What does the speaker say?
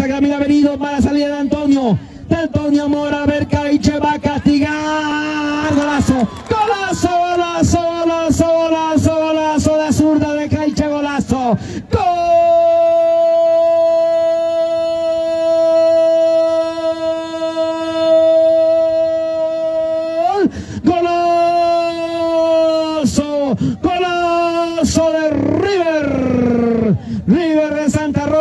pasa Camila Venido para salida de Antonio. De Antonio Mora, Bercaiche va a castigar. Golazo, golazo, golazo, golazo, golazo, golazo de zurda de Caiche, golazo. Gol, golazo, golazo de River. River de Santa Rosa.